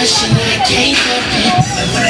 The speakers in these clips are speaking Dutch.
person, I help it.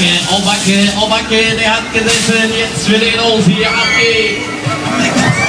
it. Aufbacke, Aufbacke, Aufbacke, der hat gesessen, jetzt für die los, hier ab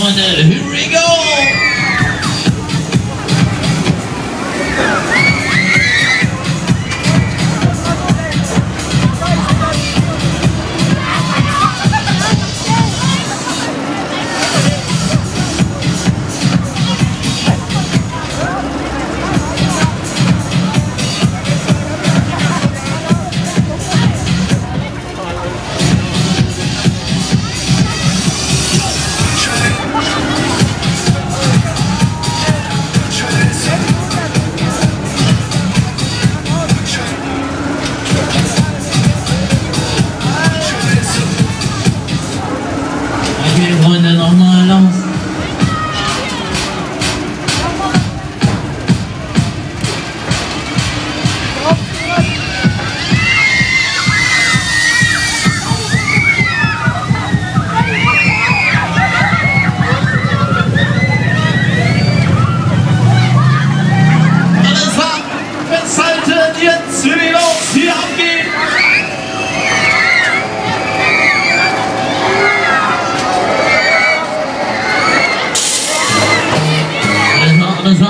one. Here we go. We're one